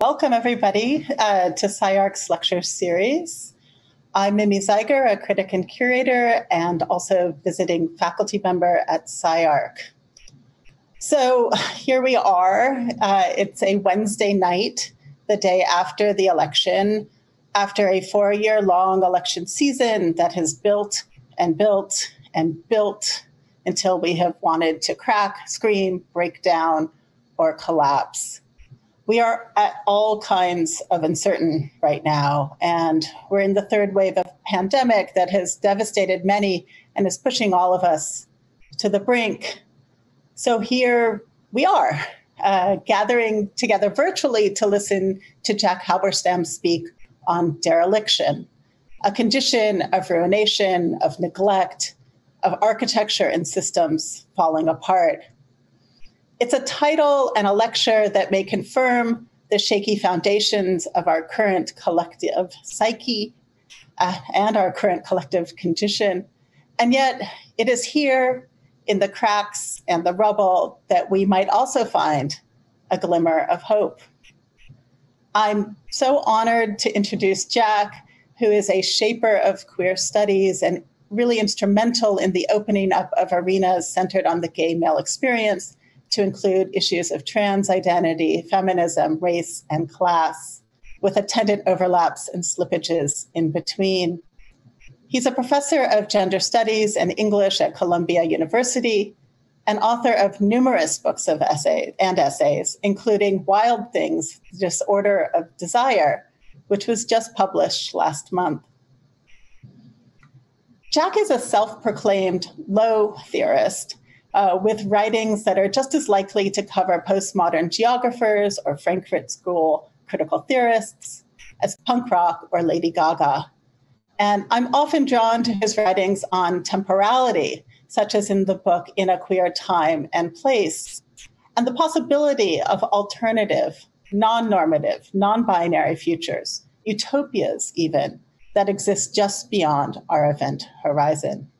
Welcome, everybody, uh, to SCI-Arc's lecture series. I'm Mimi Zeiger, a critic and curator, and also visiting faculty member at SCI-Arc. So here we are. Uh, it's a Wednesday night, the day after the election, after a four year long election season that has built and built and built until we have wanted to crack, scream, break down, or collapse. We are at all kinds of uncertain right now, and we're in the third wave of pandemic that has devastated many and is pushing all of us to the brink. So here we are, uh, gathering together virtually to listen to Jack Halberstam speak on dereliction, a condition of ruination, of neglect, of architecture and systems falling apart. It's a title and a lecture that may confirm the shaky foundations of our current collective psyche uh, and our current collective condition. And yet, it is here in the cracks and the rubble that we might also find a glimmer of hope. I'm so honored to introduce Jack, who is a shaper of queer studies and really instrumental in the opening up of arenas centered on the gay male experience to include issues of trans identity, feminism, race, and class, with attendant overlaps and slippages in between. He's a professor of gender studies and English at Columbia University and author of numerous books of essays and essays, including Wild Things, Disorder of Desire, which was just published last month. Jack is a self proclaimed low theorist uh, with writings that are just as likely to cover postmodern geographers or Frankfurt School critical theorists as punk rock or Lady Gaga. And I'm often drawn to his writings on temporality, such as in the book In a Queer Time and Place, and the possibility of alternative, non normative, non binary futures, utopias even, that exist just beyond our event horizon.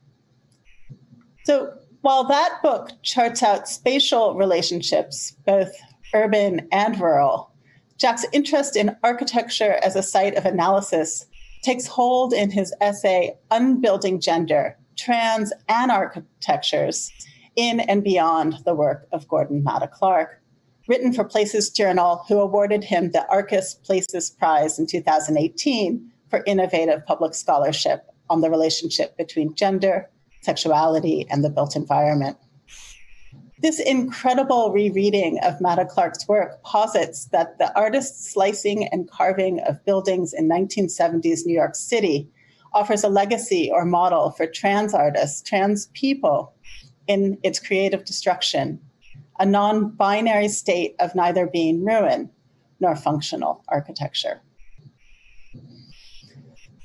So, while that book charts out spatial relationships, both urban and rural, Jack's interest in architecture as a site of analysis takes hold in his essay, Unbuilding Gender Trans and Architectures in and Beyond the Work of Gordon Matta Clark, written for Places Journal, who awarded him the Arcus Places Prize in 2018 for innovative public scholarship on the relationship between gender, sexuality, and the built environment. This incredible rereading of Matta Clark's work posits that the artist's slicing and carving of buildings in 1970s New York City offers a legacy or model for trans artists, trans people in its creative destruction, a non binary state of neither being ruin nor functional architecture.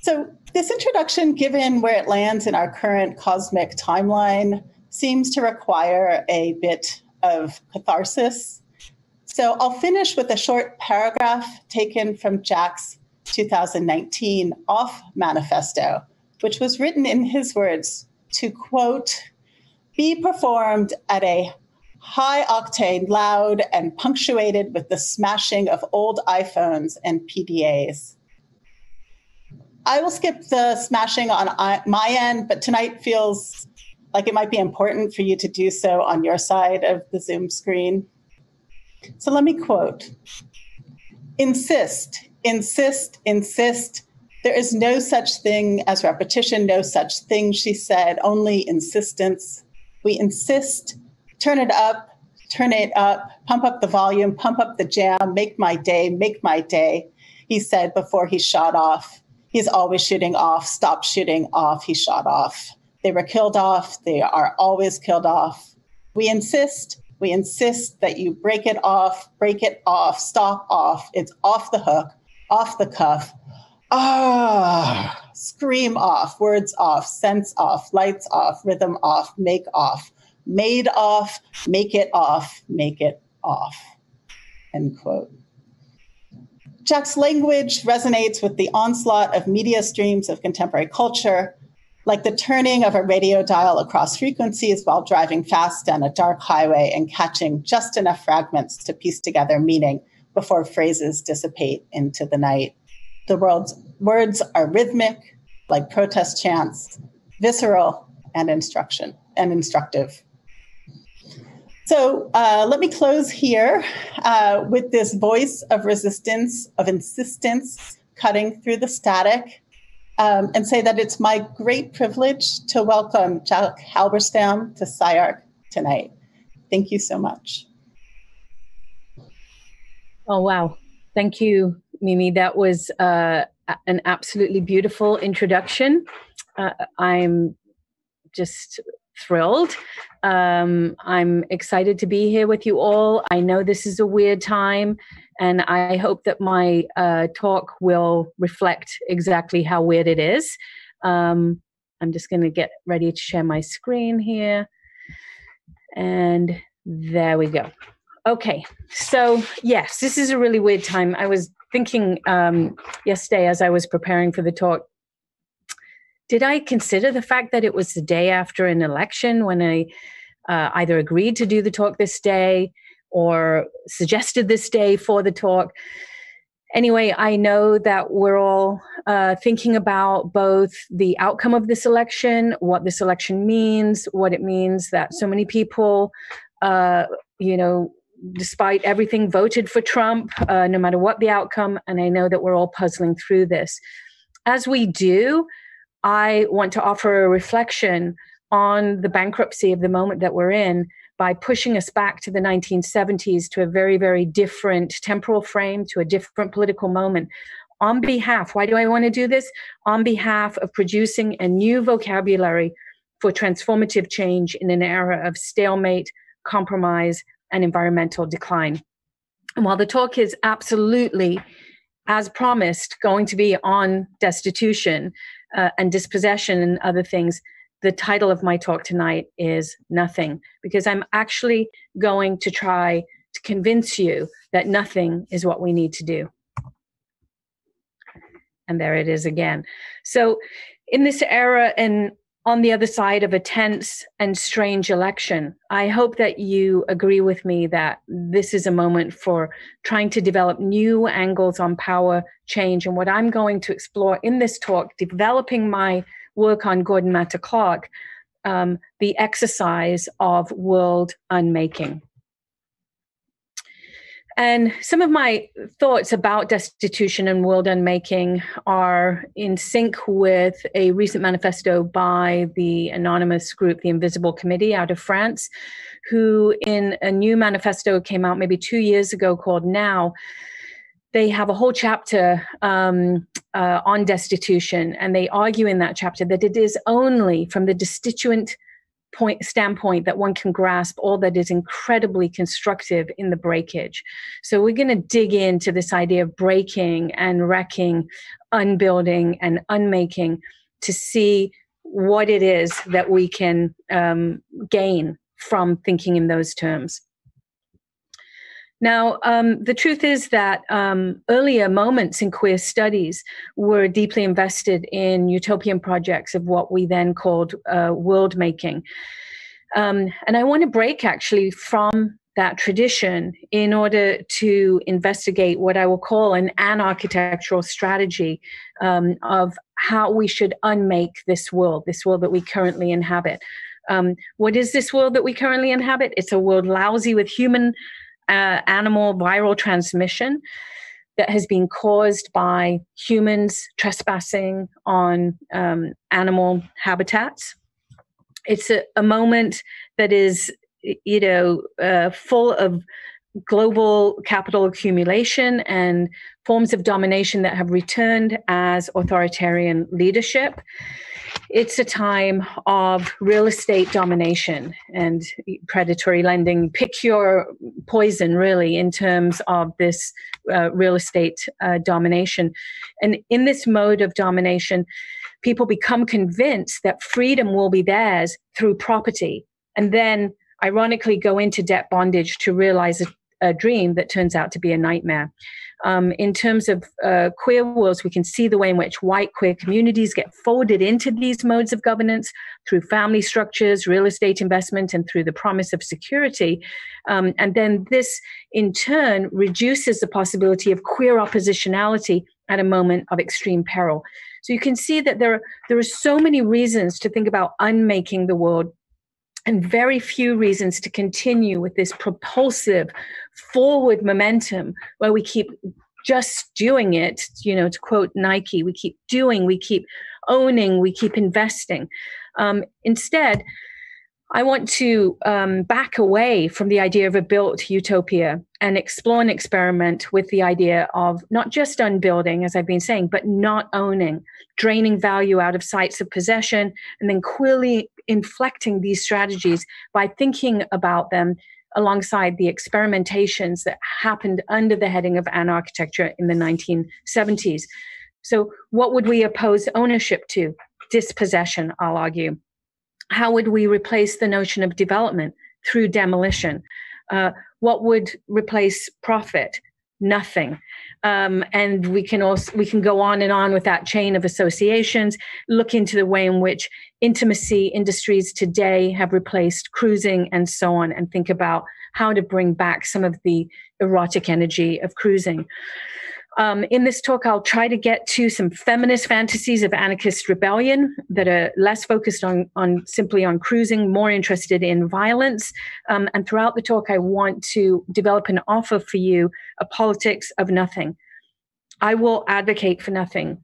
So, this introduction, given where it lands in our current cosmic timeline, seems to require a bit of catharsis. So, I'll finish with a short paragraph taken from Jack's 2019 Off Manifesto, which was written in his words to quote, be performed at a high octane, loud, and punctuated with the smashing of old iPhones and PDAs. I will skip the smashing on my end, but tonight feels like it might be important for you to do so on your side of the Zoom screen. So let me quote Insist, insist, insist. There is no such thing as repetition, no such thing, she said, only insistence. We insist, turn it up, turn it up, pump up the volume, pump up the jam, make my day, make my day, he said before he shot off he's always shooting off, stop shooting off, he shot off. They were killed off, they are always killed off. We insist, we insist that you break it off, break it off, stop off. It's off the hook, off the cuff. Ah, scream off, words off, sense off, lights off, rhythm off, make off, made off, make it off, make it off. End quote. Jack's language resonates with the onslaught of media streams of contemporary culture, like the turning of a radio dial across frequencies while driving fast down a dark highway and catching just enough fragments to piece together meaning before phrases dissipate into the night. The world's words are rhythmic, like protest chants, visceral, and instruction and instructive. So uh, let me close here uh, with this voice of resistance, of insistence cutting through the static, um, and say that it's my great privilege to welcome Jack Halberstam to SCI-Arc tonight. Thank you so much. Oh, wow. Thank you, Mimi. That was uh, an absolutely beautiful introduction. Uh, I'm just thrilled. Um, I'm excited to be here with you all. I know this is a weird time, and I hope that my uh, talk will reflect exactly how weird it is. Um, I'm just going to get ready to share my screen here. And there we go. Okay, so yes, this is a really weird time. I was thinking um, yesterday as I was preparing for the talk, did I consider the fact that it was the day after an election when I uh, either agreed to do the talk this day or suggested this day for the talk? Anyway, I know that we're all uh, thinking about both the outcome of this election, what this election means, what it means that so many people, uh, you know, despite everything, voted for Trump, uh, no matter what the outcome. And I know that we're all puzzling through this. As we do, I want to offer a reflection on the bankruptcy of the moment that we're in by pushing us back to the 1970s to a very, very different temporal frame, to a different political moment. On behalf, why do I want to do this? On behalf of producing a new vocabulary for transformative change in an era of stalemate, compromise, and environmental decline. And while the talk is absolutely, as promised, going to be on destitution uh, and dispossession and other things, the title of my talk tonight is Nothing, because I'm actually going to try to convince you that nothing is what we need to do. And there it is again. So, in this era, and on the other side of a tense and strange election. I hope that you agree with me that this is a moment for trying to develop new angles on power change. And what I'm going to explore in this talk, developing my work on Gordon Matta Clark, um, the exercise of world unmaking. And some of my thoughts about destitution and world unmaking are in sync with a recent manifesto by the anonymous group, the Invisible Committee, out of France, who, in a new manifesto, came out maybe two years ago called Now. They have a whole chapter um, uh, on destitution, and they argue in that chapter that it is only from the destituent point standpoint that one can grasp all that is incredibly constructive in the breakage. So we're going to dig into this idea of breaking and wrecking, unbuilding and unmaking to see what it is that we can um, gain from thinking in those terms. Now, um, the truth is that um, earlier moments in queer studies were deeply invested in utopian projects of what we then called uh, world making. Um, and I want to break actually from that tradition in order to investigate what I will call an anarchitectural strategy um, of how we should unmake this world, this world that we currently inhabit. Um, what is this world that we currently inhabit? It's a world lousy with human uh, animal viral transmission that has been caused by humans trespassing on um, animal habitats. It's a, a, moment that is, you know, uh, full of global capital accumulation and forms of domination that have returned as authoritarian leadership it's a time of real estate domination and predatory lending. Pick your poison, really, in terms of this uh, real estate uh, domination. And in this mode of domination, people become convinced that freedom will be theirs through property. And then, ironically, go into debt bondage to realize a dream that turns out to be a nightmare. Um, in terms of uh, queer worlds, we can see the way in which white queer communities get folded into these modes of governance through family structures, real estate investment, and through the promise of security. Um, and then this, in turn, reduces the possibility of queer oppositionality at a moment of extreme peril. So you can see that there are, there are so many reasons to think about unmaking the world and very few reasons to continue with this propulsive forward momentum where we keep just doing it you know to quote nike we keep doing we keep owning we keep investing. Um, instead I want to um, back away from the idea of a built utopia and explore and experiment with the idea of not just unbuilding, as I've been saying, but not owning, draining value out of sites of possession, and then queerly inflecting these strategies by thinking about them alongside the experimentations that happened under the heading of anarchitecture in the 1970s. So, what would we oppose ownership to? Dispossession, I'll argue how would we replace the notion of development through demolition? Uh, what would replace profit? Nothing. Um, and we can also we can go on and on with that chain of associations. Look into the way in which intimacy industries today have replaced cruising and so on, and think about how to bring back some of the erotic energy of cruising. Um, in this talk, I'll try to get to some feminist fantasies of anarchist rebellion that are less focused on, on simply on cruising, more interested in violence. Um, and throughout the talk, I want to develop an offer for you a politics of nothing. I will advocate for nothing.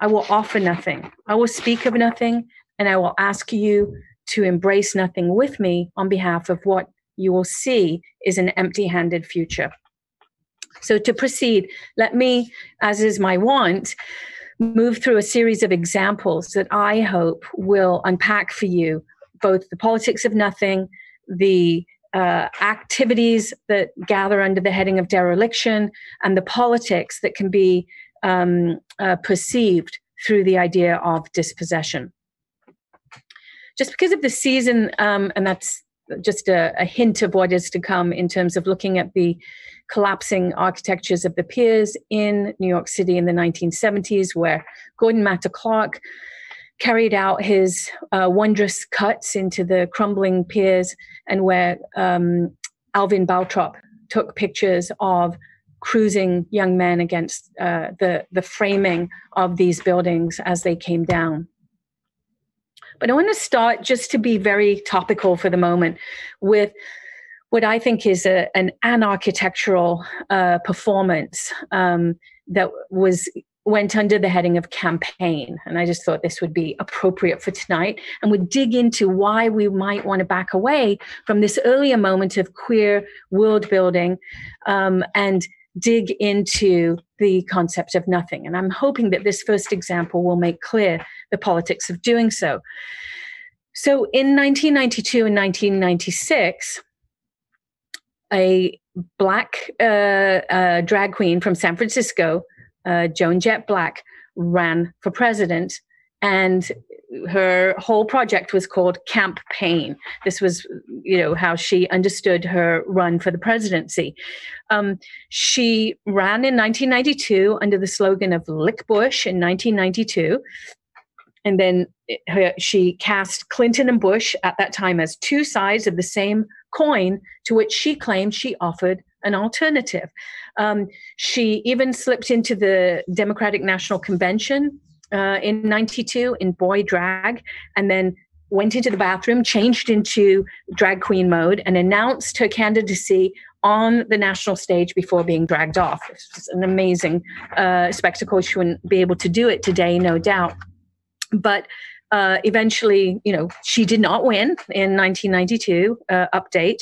I will offer nothing. I will speak of nothing, and I will ask you to embrace nothing with me on behalf of what you will see is an empty handed future. So, to proceed, let me, as is my want, move through a series of examples that I hope will unpack for you both the politics of nothing, the uh, activities that gather under the heading of dereliction, and the politics that can be um, uh, perceived through the idea of dispossession. Just because of the season, um, and that's just a, a, hint of what is to come in terms of looking at the collapsing architectures of the piers in New York City in the 1970s, where Gordon Matta Clark carried out his uh, wondrous cuts into the crumbling piers, and where um, Alvin Baltrop took pictures of cruising young men against uh, the, the framing of these buildings as they came down. But I want to start just to be very topical for the moment with what I think is a, an anarchitectural uh, performance um, that was went under the heading of campaign. And I just thought this would be appropriate for tonight and would dig into why we might want to back away from this earlier moment of queer world building um, and dig into the concept of nothing. And I'm hoping that this first example will make clear the politics of doing so. So in 1992 and 1996, a black uh, uh, drag queen from San Francisco, uh, Joan Jett Black, ran for president. And her whole project was called Camp Pain. This was, you know, how she understood her run for the presidency. Um, she ran in 1992 under the slogan of "Lick Bush" in 1992, and then her, she cast Clinton and Bush at that time as two sides of the same coin to which she claimed she offered an alternative. Um, she even slipped into the Democratic National Convention uh, in 92 in boy drag and then went into the bathroom, changed into drag queen mode, and announced her candidacy on the national stage before being dragged off. It's an amazing uh, spectacle. She wouldn't be able to do it today, no doubt. But uh, eventually, you know, she did not win in 1992 uh, update,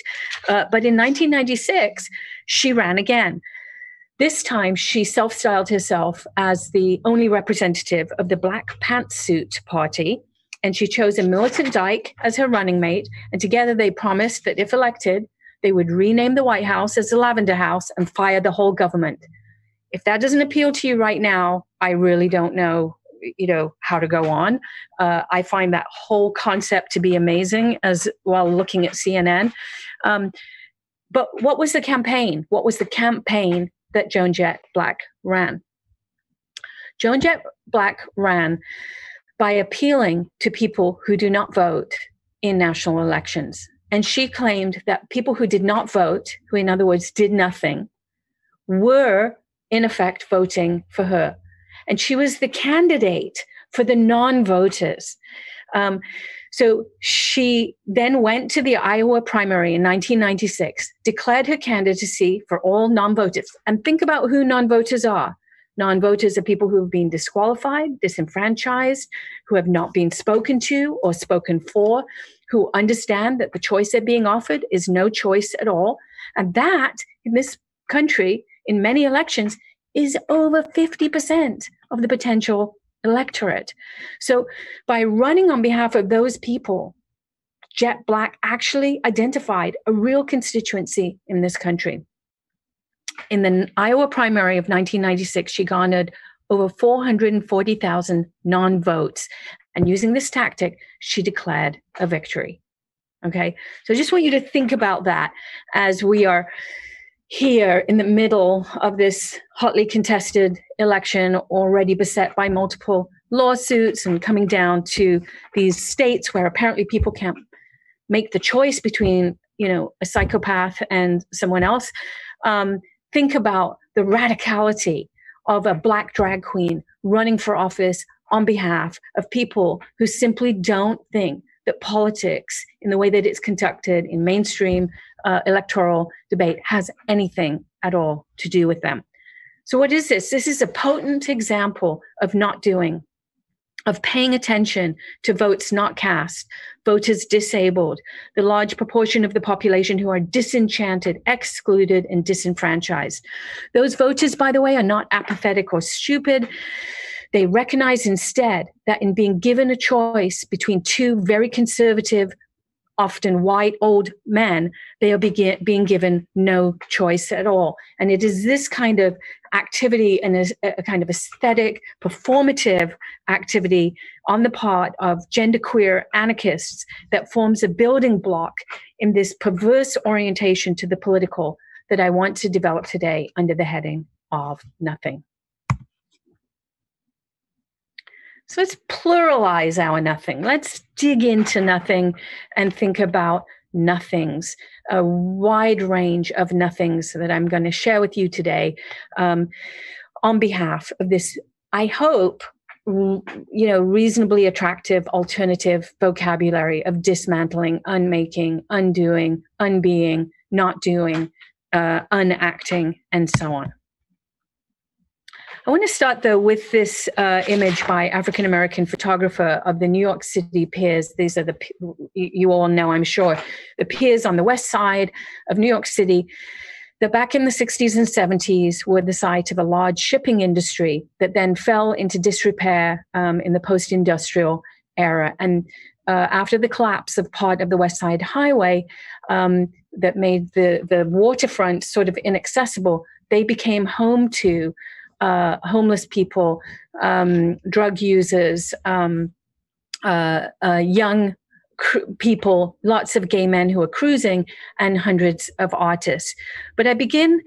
uh, but in 1996 she ran again. This time, she self styled herself as the only representative of the Black Pantsuit Party, and she chose a militant dyke as her running mate. And together, they promised that if elected, they would rename the White House as the Lavender House and fire the whole government. If that doesn't appeal to you right now, I really don't know you know how to go on uh, i find that whole concept to be amazing as while looking at cnn um, but what was the campaign? What was the campaign that Joan Jett Black ran? Joan Jett Black ran by appealing to people who do not vote in national elections. And she claimed that people who did not vote, who in other words did nothing, were in effect voting for her. And she was the candidate for the non voters. Um, so she then went to the Iowa primary in 1996, declared her candidacy for all non voters. And think about who non voters are. Non voters are people who have been disqualified, disenfranchised, who have not been spoken to or spoken for, who understand that the choice they're being offered is no choice at all. And that in this country, in many elections, is over 50% of the potential electorate. So by running on behalf of those people, Jett Black actually identified a real constituency in this country. In the Iowa primary of 1996, she garnered over 440,000 non votes. And using this tactic, she declared a victory. Okay. So I just want you to think about that as we are here in the middle of this hotly contested election, already beset by multiple lawsuits and coming down to these states where apparently people can't make the choice between, you know, a psychopath and someone else. Um, think about the radicality of a black drag queen running for office on behalf of people who simply don't think that politics, in the way that it's conducted in mainstream uh, electoral debate, has anything at all to do with them. So, what is this? This is a potent example of not doing, of paying attention to votes not cast, voters disabled, the large proportion of the population who are disenchanted, excluded, and disenfranchised. Those voters, by the way, are not apathetic or stupid. They recognize instead that in being given a choice between two very conservative, often white old men, they are begin, being given no choice at all. And it is this kind of activity and a, a kind of aesthetic, performative activity on the part of genderqueer anarchists that forms a building block in this perverse orientation to the political that I want to develop today under the heading of nothing. So let's pluralize our nothing. Let's dig into nothing and think about nothings, a wide range of nothings that I'm going to share with you today um, on behalf of this, I hope, you know, reasonably attractive alternative vocabulary of dismantling, unmaking, undoing, unbeing, not doing, uh, unacting, and so on. I want to start though with this uh, image by African American photographer of the New York City piers. These are the you all know, I'm sure, the piers on the west side of New York City. That back in the 60s and 70s were the site of a large shipping industry that then fell into disrepair um, in the post-industrial era. And uh, after the collapse of part of the West Side Highway um, that made the the waterfront sort of inaccessible, they became home to uh, homeless people, um, drug users, um, uh, uh, young cr- people, lots of gay men who are cruising, and hundreds of artists. But I begin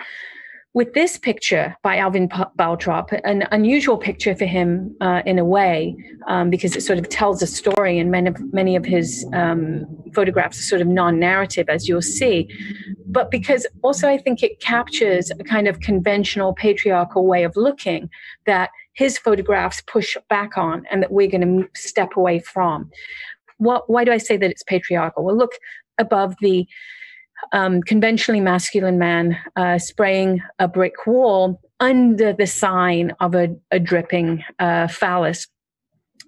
with this picture by Alvin Baltrop, an unusual picture for him uh, in a way, um, because it sort of tells a story, and many of, many of his um, photographs are sort of non-narrative, as you'll see. But because also I think it captures a kind of conventional patriarchal way of looking that his photographs push back on, and that we're going to step away from. What, why do I say that it's patriarchal? Well, look above the um, conventionally masculine man uh, spraying a brick wall under the sign of a, a dripping uh, phallus.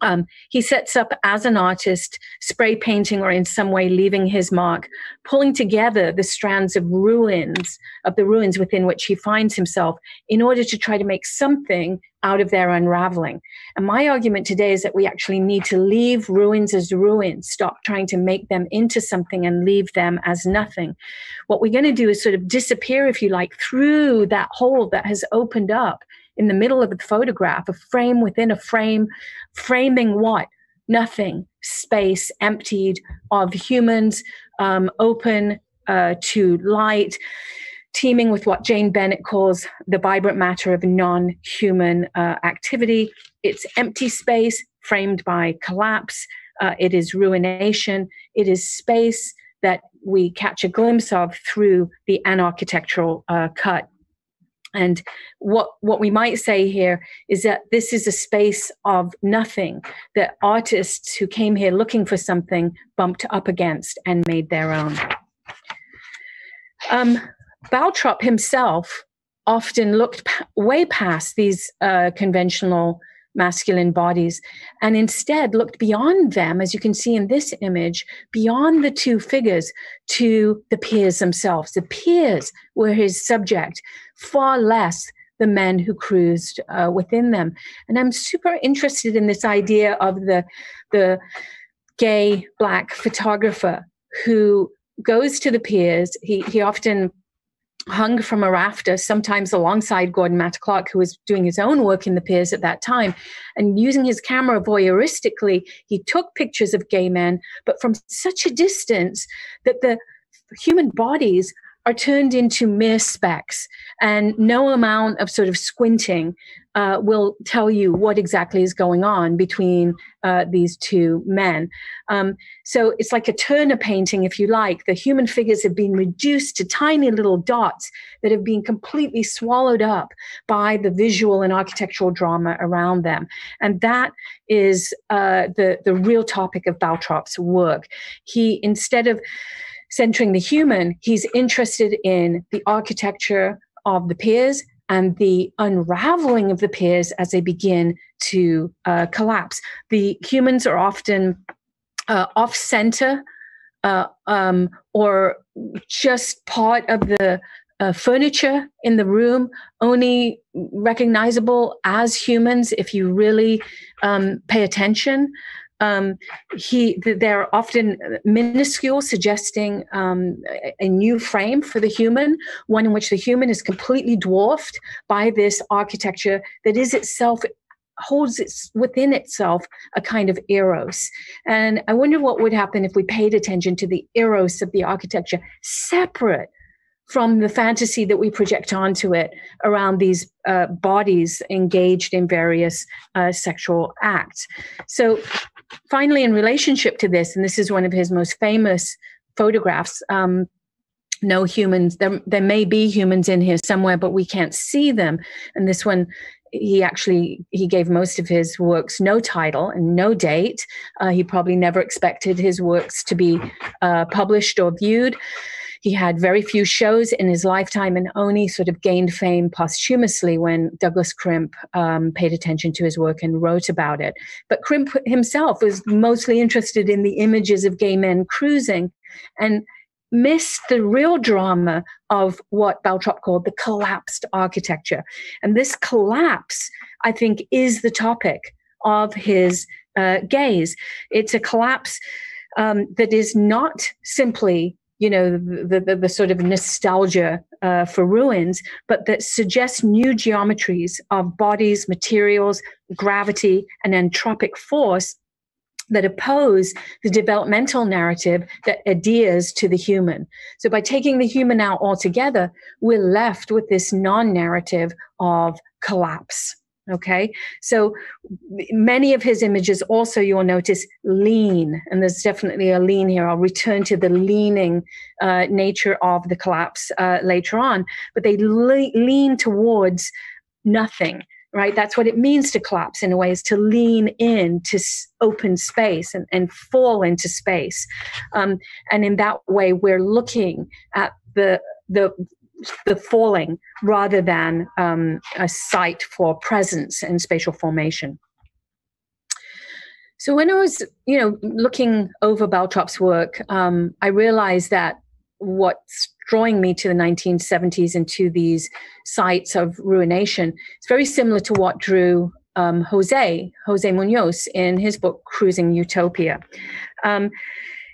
Um, he sets up as an artist, spray painting or in some way leaving his mark, pulling together the strands of ruins, of the ruins within which he finds himself, in order to try to make something out of their unraveling. And my argument today is that we actually need to leave ruins as ruins, stop trying to make them into something and leave them as nothing. What we're going to do is sort of disappear, if you like, through that hole that has opened up in the middle of the photograph, a frame within a frame, framing what? Nothing, space emptied of humans, um, open, uh, to light, teeming with what Jane Bennett calls the vibrant matter of non human uh, activity. It's empty space framed by collapse, uh, it is ruination, it is space that we catch a glimpse of through the anarchitectural uh, cut. And what what we might say here is that this is a space of nothing that artists who came here looking for something bumped up against and made their own. Um, Baltrop himself often looked way past these uh, conventional masculine bodies and instead looked beyond them, as you can see in this image, beyond the two figures to the piers themselves. The piers were his subject, far less the men who cruised uh, within them. And I'm super interested in this idea of the, the gay black photographer who goes to the piers. He, he often hung from a rafter, uh, sometimes alongside Gordon Matta Clark, who was doing his own work in the piers at that time. And using his camera voyeuristically, he took pictures of gay men, but from such a distance that the human bodies are turned into mere specks, and no amount of sort of squinting uh, will tell you what exactly is going on between uh, these two men. Um, so it's like a Turner painting, if you like. The human figures have been reduced to tiny little dots that have been completely swallowed up by the visual and architectural drama around them. And that is uh, the, the real topic of Baltrop's work. He, instead of centering the human, he's interested in the architecture of the piers and the unraveling of the piers as they begin to uh, collapse. The humans are often uh, off center uh, um, or just part of the uh, furniture in the room, only recognizable as humans if you really um, pay attention. Um, he, they're often minuscule, suggesting um, a new frame for the human, one in which the human is completely dwarfed by this architecture that is itself holds its, within itself a kind of eros. And I wonder what would happen if we paid attention to the eros of the architecture, separate from the fantasy that we project onto it around these uh, bodies engaged in various uh, sexual acts. So finally, in relationship to this, and this is one of his most famous photographs. Um, no humans. There, there may be humans in here somewhere, but we can't see them. And this one, he actually he gave most of his works no title and no date. Uh, he probably never expected his works to be uh, published or viewed. He had very few shows in his lifetime and only sort of gained fame posthumously when Douglas Crimp um, paid attention to his work and wrote about it. But Crimp himself was mostly interested in the images of gay men cruising and missed the real drama of what Baltrop called the collapsed architecture. And this collapse, I think, is the topic of his uh, gaze. It's a collapse um, that is not simply you know the, the, the sort of nostalgia uh, for ruins but that suggests new geometries of bodies materials gravity and entropic force that oppose the developmental narrative that adheres to the human. So by taking the human out altogether, we're left with this non narrative of collapse. Okay, so many of his images also you'll notice lean, and there's definitely a lean here. I'll return to the leaning uh, nature of the collapse uh, later on, but they le- lean towards nothing, right? That's what it means to collapse in a way, is to lean in to open space and, and fall into space. Um, and in that way, we're looking at the the the falling rather than um, a site for presence and spatial formation. So when I was, you know, looking over Baltrop's work, um, I realized that what's drawing me to the 1970s and to these sites of ruination is very similar to what drew um, Jose, Jose Munoz, in his book Cruising Utopia. Um,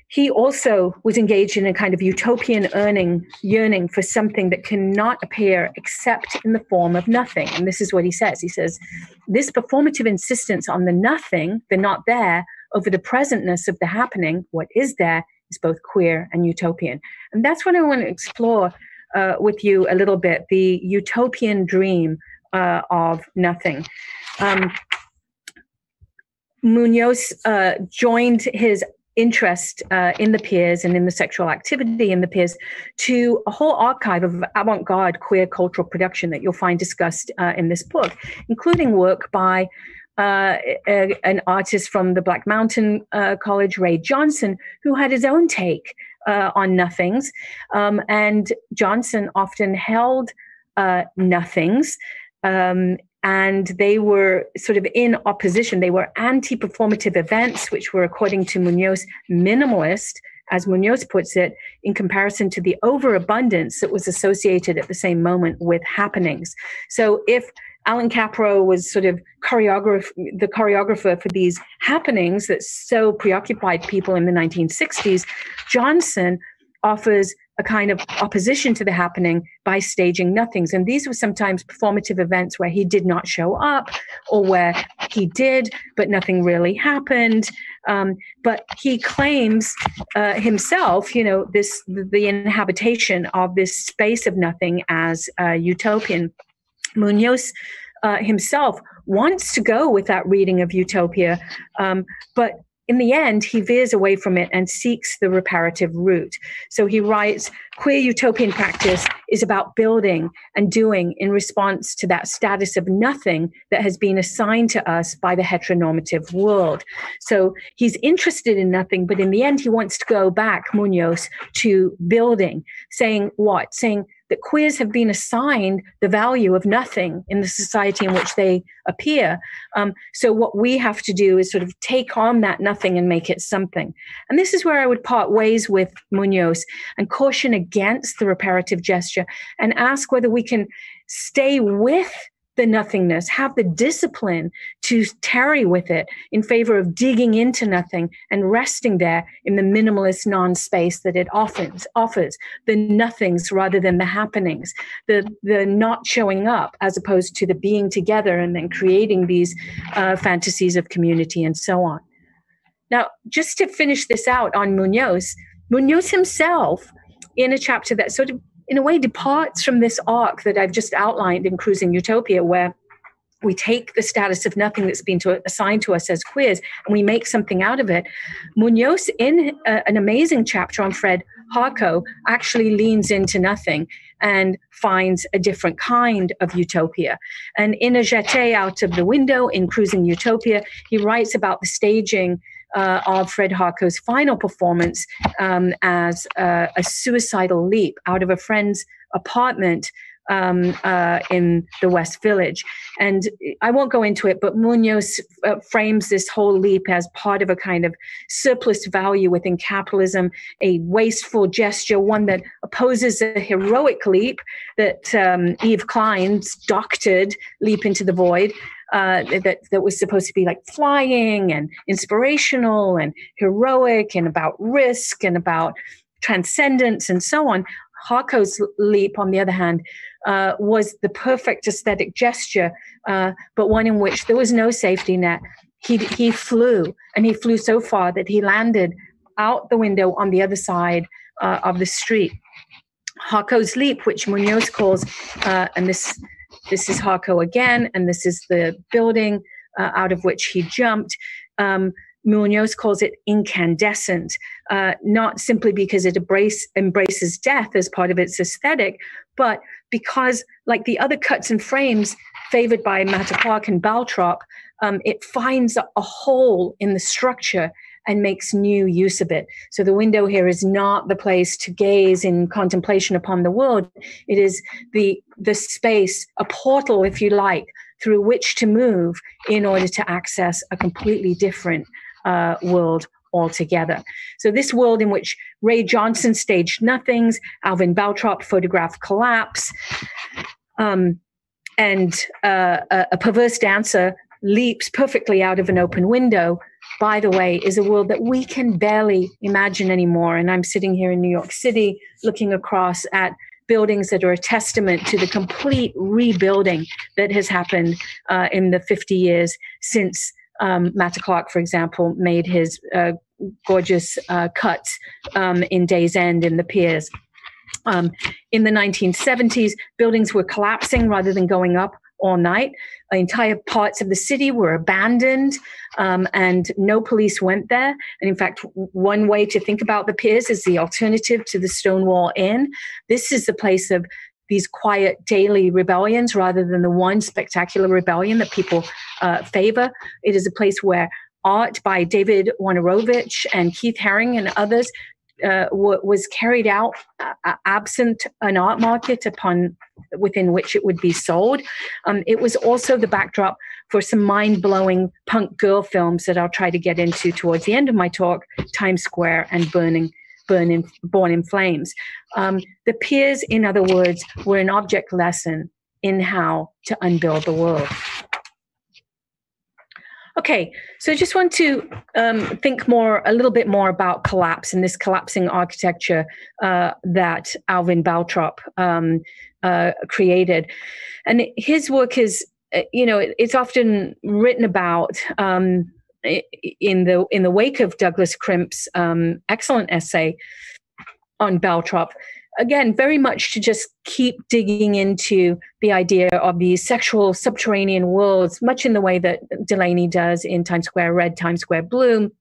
he also was engaged in a kind of utopian earning, yearning for something that cannot appear except in the form of nothing. And this is what he says. He says, This performative insistence on the nothing, the not there, over the presentness of the happening, what is there, is both queer and utopian. And that's what I want to explore uh, with you a little bit the utopian dream uh, of nothing. Um, Munoz uh, joined his interest uh, in the piers and in the sexual activity in the piers to a whole archive of avant garde queer cultural production that you'll find discussed uh, in this book, including work by uh, a, an artist from the Black Mountain uh, College, Ray Johnson, who had his own take uh, on nothings. Um, and Johnson often held uh, nothings. Um, and they were sort of in opposition. They were anti performative events, which were, according to Munoz, minimalist, as Munoz puts it, in comparison to the overabundance that was associated at the same moment with happenings. So if Allan Kaprow was sort of choreograph the choreographer for these happenings that so preoccupied people in the 1960s. Johnson offers a kind of opposition to the happening by staging nothings. And these were sometimes performative events where he did not show up or where he did, but nothing really happened. Um, but he claims uh, himself, you know, this the inhabitation of this space of nothing as uh, utopian. Munoz uh, himself wants to go with that reading of Utopia, um, but in the end, he veers away from it and seeks the reparative route. So he writes Queer utopian practice is about building and doing in response to that status of nothing that has been assigned to us by the heteronormative world. So he's interested in nothing, but in the end, he wants to go back, Munoz, to building, saying what? Saying, that queers have been assigned the value of nothing in the society in which they appear. Um, so what we have to do is sort of take on that nothing and make it something. And this is where I would part ways with Munoz and caution against the reparative gesture and ask whether we can stay with the nothingness, have the discipline to tarry with it in favor of digging into nothing and resting there in the minimalist non-space that it offers, offers the nothings rather than the happenings, the, the not showing up as opposed to the being together and then creating these uh, fantasies of community and so on. Now, just to finish this out on Munoz, Munoz himself, in a chapter that sort of in a way departs from this arc that I've just outlined in Cruising Utopia, where we take the status of nothing that's been to, assigned to us as queers and we make something out of it. Munoz, in a, an amazing chapter on Fred Herko, actually leans into nothing and finds a different kind of utopia. And in a jeté out of the window in Cruising Utopia, he writes about the staging uh, of Fred Herko's final performance um, as uh, a suicidal leap out of a friend's apartment um, uh, in the West Village. And I won't go into it, but Munoz uh, frames this whole leap as part of a kind of surplus value within capitalism, a wasteful gesture, one that opposes a heroic leap that um, Yves Klein's doctored leap into the void uh, that that was supposed to be like flying and inspirational and heroic and about risk and about transcendence and so on. Herko's leap, on the other hand, uh, was the perfect aesthetic gesture, uh, but one in which there was no safety net. He he flew, and he flew so far that he landed out the window on the other side uh, of the street. Herko's leap, which Munoz calls, uh, and this this is Herko again, and this is the building uh, out of which he jumped. Um, Munoz calls it incandescent, uh, not simply because it embrace, embraces death as part of its aesthetic, but because, like the other cuts and frames favored by Matta Clark and Baltrop, um, it finds a hole in the structure and makes new use of it. So the window here is not the place to gaze in contemplation upon the world. It is the the space, a portal, if you like, through which to move in order to access a completely different uh, world altogether. So this world in which Ray Johnson staged nothings, Alvin Baltrop photographed collapse, um, and uh, a, a perverse dancer leaps perfectly out of an open window by the way, is a world that we can barely imagine anymore. And I'm sitting here in New York City looking across at buildings that are a testament to the complete rebuilding that has happened uh, in the 50 years since um, Matta Clark, for example, made his uh, gorgeous uh, cuts um, in Days End in the piers. Um, in the 1970s, buildings were collapsing rather than going up all night. Entire parts of the city were abandoned, um, and no police went there. And in fact, one way to think about the piers is the alternative to the Stonewall Inn. This is the place of these quiet daily rebellions rather than the one spectacular rebellion that people uh, favor. It is a place where art by David Wojnarowicz and Keith Haring and others uh, w- was carried out uh, absent an art market upon within which it would be sold. Um, it was also the backdrop for some mind blowing punk girl films that I'll try to get into towards the end of my talk Times Square and Burning. Burn in, Born in Flames. Um, the piers, in other words, were an object lesson in how to unbuild the world. Okay, so I just want to um, think more, a little bit more about collapse and this collapsing architecture uh, that Alvin Baltrop um, uh, created. And his work is, uh, you know, it's often written about um, in the in the wake of Douglas Crimp's um, excellent essay on Baltrop again, very much to just keep digging into the idea of these sexual subterranean worlds, much in the way that Delany does in Times Square Red, Times Square Blue.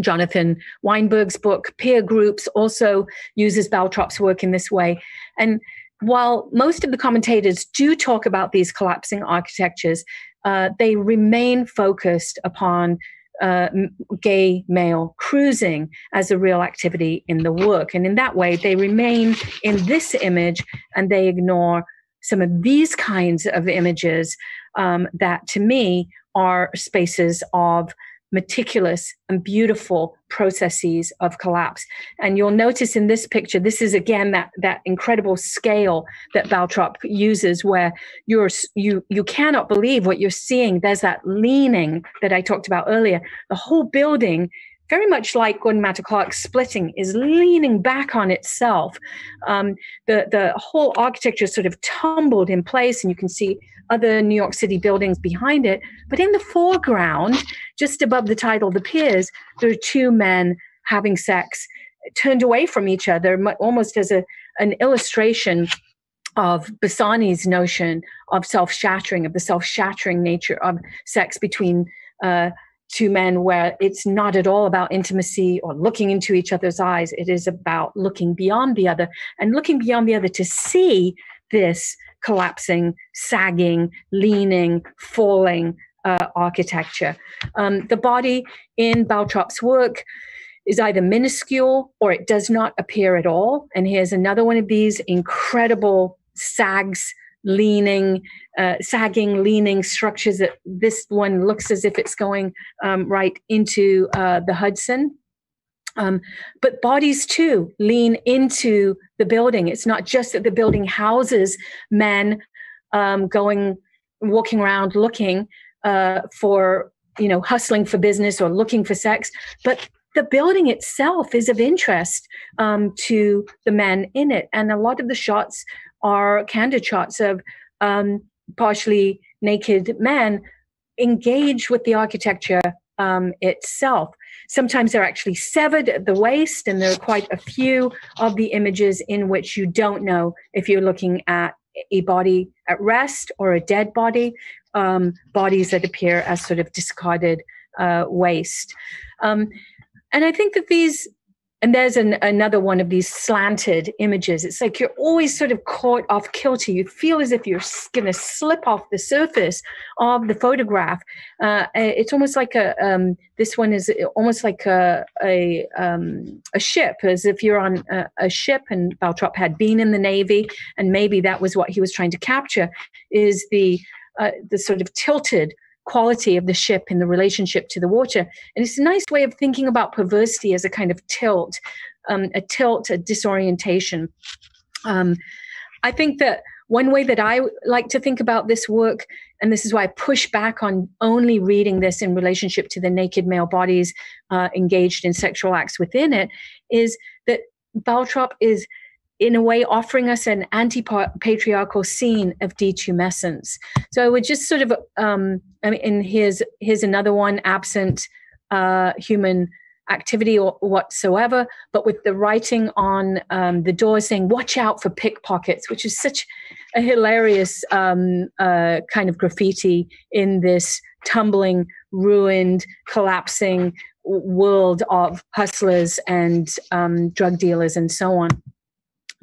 Jonathan Weinberg's book, Pier Groups, also uses Baltrop's work in this way. And while most of the commentators do talk about these collapsing architectures, uh, they remain focused upon uh, gay male cruising as a real activity in the work. And in that way, they remain in this image and they ignore some of these kinds of images um, that to me are spaces of meticulous and beautiful processes of collapse. And you'll notice in this picture, this is again that, that incredible scale that Baltrop uses where you're, you, you cannot believe what you're seeing. There's that leaning that I talked about earlier. The whole building very much like Gordon Matta Clark splitting, is leaning back on itself. Um, the, the whole architecture sort of tumbled in place, and you can see other New York City buildings behind it. But in the foreground, just above the title, The Piers, there are two men having sex turned away from each other, almost as a, an illustration of Bersani's notion of self shattering, of the self shattering nature of sex between uh, two men where it's not at all about intimacy or looking into each other's eyes. It is about looking beyond the other and looking beyond the other to see this collapsing, sagging, leaning, falling uh, architecture. Um, the body in Baltrop's work is either minuscule or it does not appear at all. And here's another one of these incredible sags leaning, uh, sagging, leaning structures. That this one looks as if it's going um, right into uh, the Hudson. Um, but bodies too lean into the building. It's not just that the building houses men um, going, walking around looking uh, for, you know, hustling for business or looking for sex, but the building itself is of interest um, to the men in it. And a lot of the shots are candid shots of um, partially naked men engaged with the architecture um, itself. Sometimes they're actually severed at the waist, and there are quite a few of the images in which you don't know if you're looking at a body at rest or a dead body, um, bodies that appear as sort of discarded uh, waste. Um, and I think that these and there's an, another one of these slanted images. It's like you're always sort of caught off kilter. You feel as if you're going to slip off the surface of the photograph. Uh, it's almost like a um, this one is almost like a a, um, a ship, as if you're on a, a ship. And Baltrop had been in the navy, and maybe that was what he was trying to capture: is the uh, the sort of tilted quality of the ship in the relationship to the water. And it's a nice way of thinking about perversity as a kind of tilt, um, a tilt, a disorientation. Um, I think that one way that I like to think about this work, and this is why I push back on only reading this in relationship to the naked male bodies uh, engaged in sexual acts within it, is that Baltrop is in a way offering us an anti-patriarchal scene of detumescence. So I would just sort of, um, I mean, and here's here's another one: absent uh, human activity or whatsoever, but with the writing on um, the door saying, watch out for pickpockets, which is such a hilarious um, uh, kind of graffiti in this tumbling, ruined, collapsing world of hustlers and um, drug dealers and so on.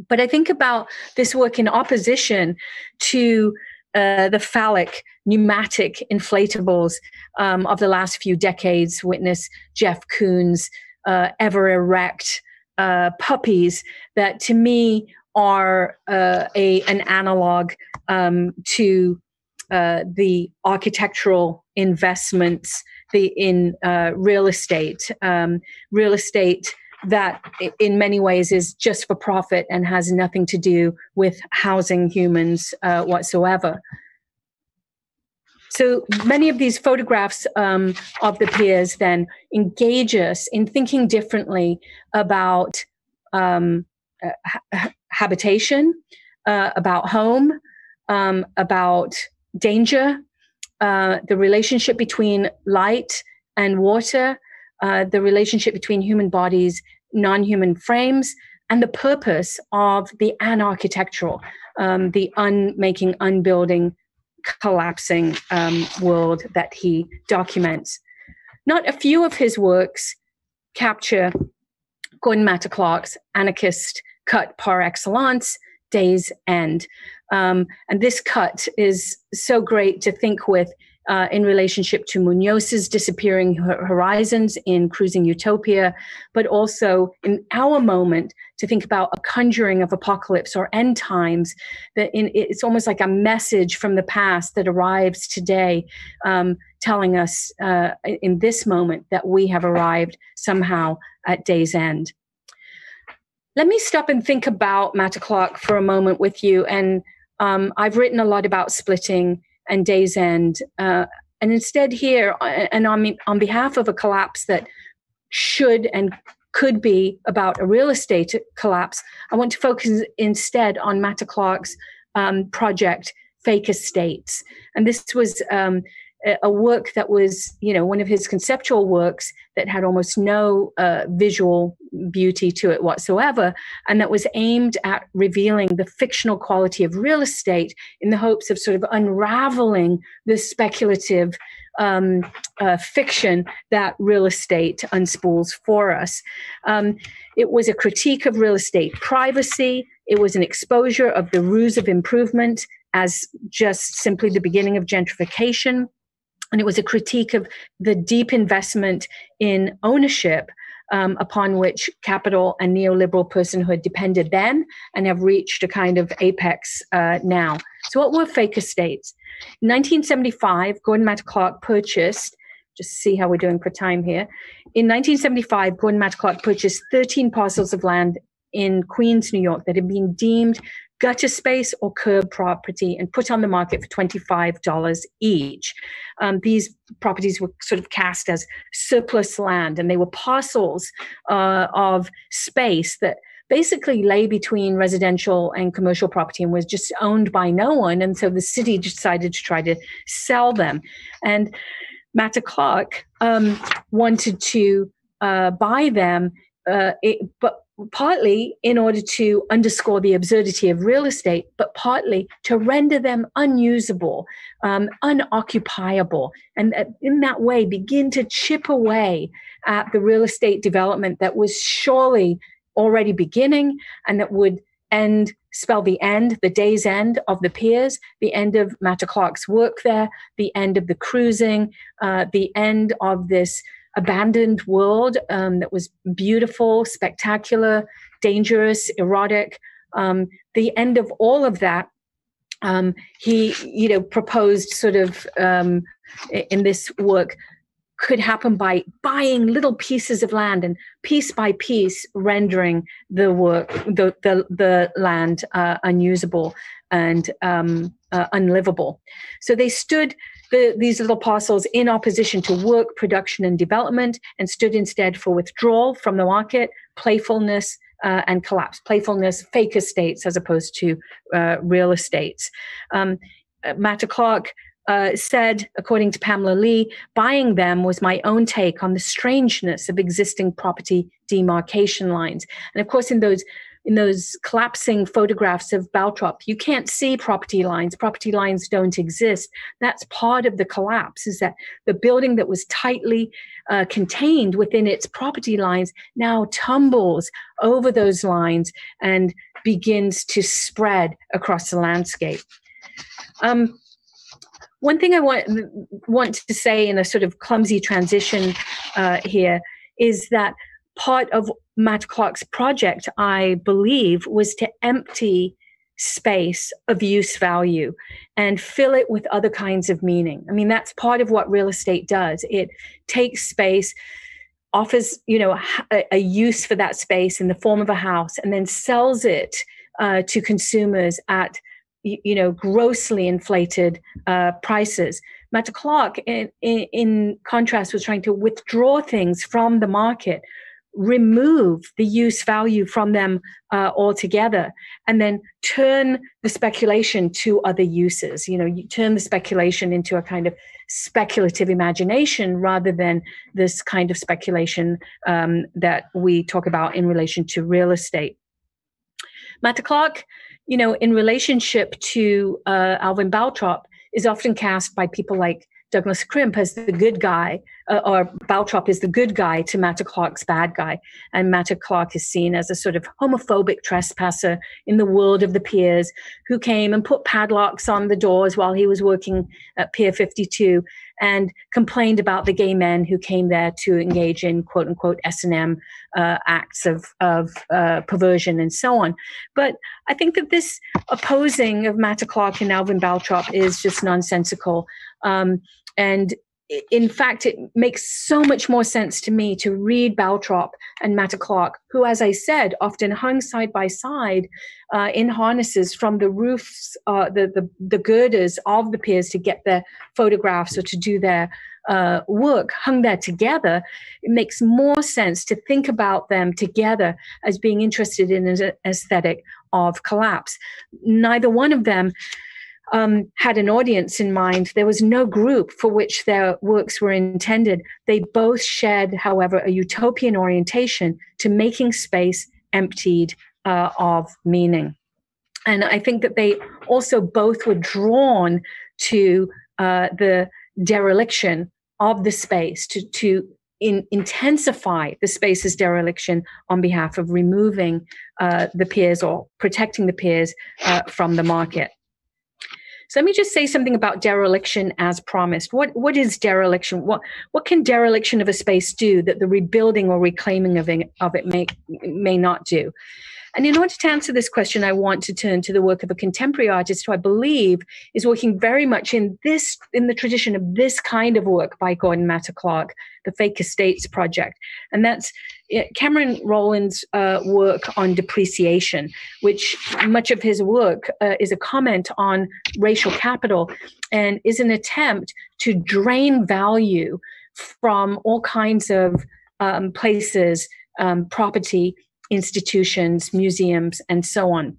But I think about this work in opposition to uh, the phallic pneumatic inflatables um, of the last few decades. Witness Jeff Koons' uh, ever erect uh, puppies that to me are uh, a an analog um, to uh, the architectural investments the in uh, real estate um, real estate that in many ways is just for profit and has nothing to do with housing humans uh, whatsoever. So many of these photographs um, of the piers then engage us in thinking differently about um, uh, ha- habitation, uh, about home, um, about danger, uh, the relationship between light and water, uh, the relationship between human bodies, non human frames, and the purpose of the anarchitectural, um, the unmaking, unbuilding, collapsing um, world that he documents. Not a few of his works capture Gordon Matta Clark's anarchist cut par excellence, Day's End. Um, and this cut is so great to think with uh, in relationship to Muñoz's disappearing horizons in Cruising Utopia, but also in our moment to think about a conjuring of apocalypse or end times. That in, it's almost like a message from the past that arrives today, um, telling us uh, in this moment that we have arrived somehow at day's end. Let me stop and think about Matta Clark for a moment with you. And um, I've written a lot about splitting and Day's End. Uh, and instead, here, uh, and on, on behalf of a collapse that should and could be about a real estate collapse, I want to focus instead on Matta Clark's um, project, Fake Estates. And this was um, a work that was, you know, one of his conceptual works that had almost no uh, visual beauty to it whatsoever, and that was aimed at revealing the fictional quality of real estate in the hopes of sort of unraveling the speculative um, uh, fiction that real estate unspools for us. Um, it was a critique of real estate privacy. It was an exposure of the ruse of improvement as just simply the beginning of gentrification and it was a critique of the deep investment in ownership um, upon which capital and neoliberal personhood depended then and have reached a kind of apex uh, now. So, what were fake estates? In 1975, Gordon Matta Clark purchased, just see how we're doing for time here. In 1975, Gordon Matta Clark purchased 13 parcels of land in Queens, New York, that had been deemed gutter space or curb property and put on the market for $25 each. Um, these properties were sort of cast as surplus land and they were parcels uh, of space that basically lay between residential and commercial property and was just owned by no one. And so the city decided to try to sell them. And Matta Clark um, wanted to uh, buy them, uh, it, but partly in order to underscore the absurdity of real estate, but partly to render them unusable, um, unoccupiable, and in that way begin to chip away at the real estate development that was surely already beginning and that would end spell the end the day's end of the piers the end of matta clark's work there the end of the cruising uh, the end of this abandoned world um, that was beautiful, spectacular, dangerous, erotic. Um, the end of all of that, um, he, you know, proposed sort of um, in this work could happen by buying little pieces of land and piece by piece rendering the work, the the, the land uh, unusable and um, uh, unlivable. So they stood the, these little parcels in opposition to work, production, and development, and stood instead for withdrawal from the market, playfulness, uh, and collapse. Playfulness, fake estates as opposed to uh, real estates. Um, uh, Clark uh, said, according to Pamela Lee, buying them was my own take on the strangeness of existing property demarcation lines. And of course, in those in those collapsing photographs of Baltrop, you can't see property lines. Property lines don't exist. That's part of the collapse, is that the building that was tightly uh, contained within its property lines now tumbles over those lines and begins to spread across the landscape. Um, one thing I want want to say in a sort of clumsy transition uh, here is that part of Matta Clark's project, I believe, was to empty space of use value and fill it with other kinds of meaning. I mean, that's part of what real estate does. It takes space, offers, you know, a, a use for that space in the form of a house, and then sells it uh, to consumers at you know grossly inflated uh, prices. Matta Clark, in, in, in contrast, was trying to withdraw things from the market remove the use value from them uh, altogether and then turn the speculation to other uses. You know you turn the speculation into a kind of speculative imagination rather than this kind of speculation um, that we talk about in relation to real estate. Matta clark you know in relationship to uh, alvin baltrop is often cast by people like Douglas Crimp as the good guy, uh, or Baltrop is the good guy to Matta Clark's bad guy. And Matta Clark is seen as a sort of homophobic trespasser in the world of the piers who came and put padlocks on the doors while he was working at Pier 52 and complained about the gay men who came there to engage in quote unquote S&M uh, acts of, of uh, perversion and so on. But I think that this opposing of Matta Clark and Alvin Baltrop is just nonsensical. Um, and in fact, it makes so much more sense to me to read Baltrop and Matta Clark, who, as I said, often hung side by side uh, in harnesses from the roofs, uh, the, the, the girders of the piers to get their photographs or to do their uh, work, hung there together. It makes more sense to think about them together as being interested in an aesthetic of collapse. Neither one of them um, had an audience in mind. There was no group for which their works were intended. They both shared, however, a utopian orientation to making space emptied uh, of meaning. And I think that they also both were drawn to uh, the dereliction of the space, to, to in, intensify the space's dereliction on behalf of removing uh, the piers or protecting the piers uh, from the market. So let me just say something about dereliction as promised. What what is dereliction? What what can dereliction of a space do that the rebuilding or reclaiming of it, of it may may not do? And in order to answer this question, I want to turn to the work of a contemporary artist who I believe is working very much in this, in the tradition of this kind of work by Gordon Matta Clark, the Fake Estates Project. And that's Cameron Rowland's uh, work on depreciation, which much of his work uh, is a comment on racial capital and is an attempt to drain value from all kinds of um, places, um, property, institutions, museums, and so on.